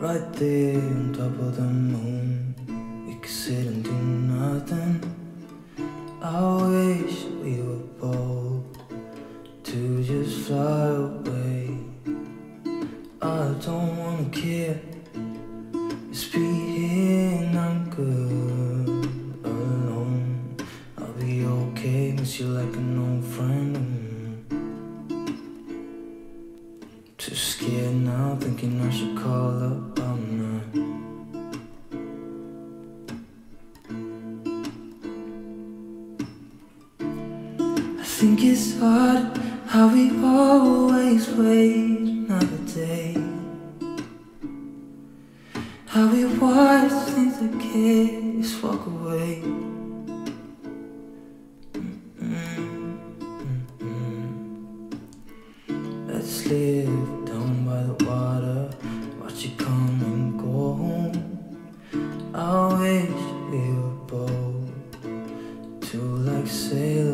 Right there on top of the moon, we could sit and do nothing. I wish we were bold to just fly away. I don't wanna care, just be here and I'm good alone. I'll be okay, miss you like an old friend. Too scared now, thinking I should call up all night. I think it's hard how we always wait another day. How we watch things that kids walk away. Let's live the water, watch it come and go home. I wish we were bold to like say